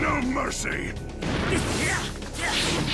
No mercy!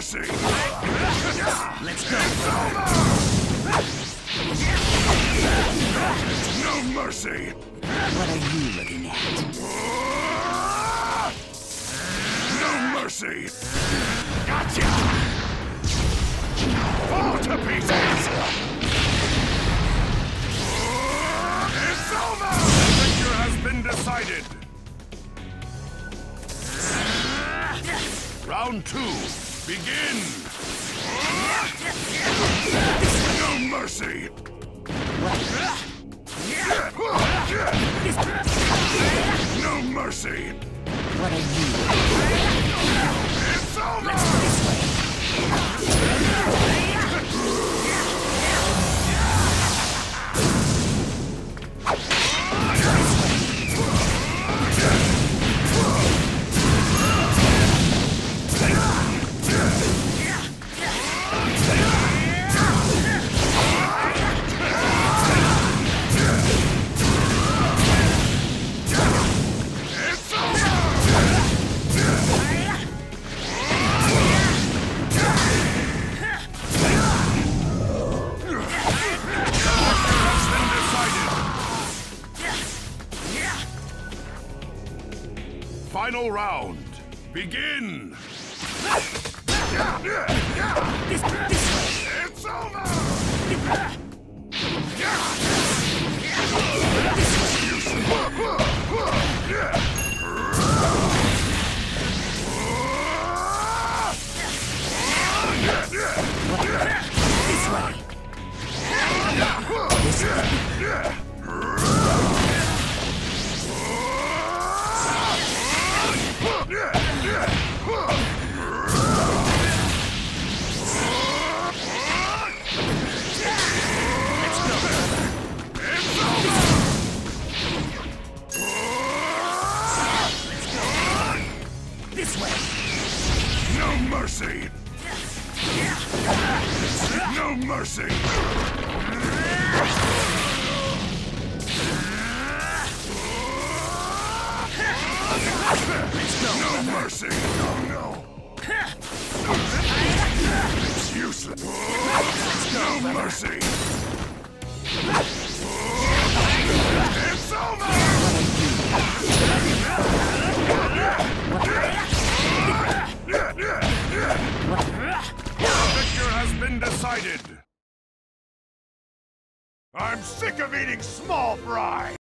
mercy! Let's go. No mercy! What are you looking at? No mercy! Gotcha! Fall to pieces! It's over! The victor has been decided! Round two, begin! No mercy! No mercy! What are you? It's over! Final round. Begin. It's over. Mercy. No mercy. No mercy. No, no. It's useless. No mercy. Victor has been decided. I'm sick of eating small fry.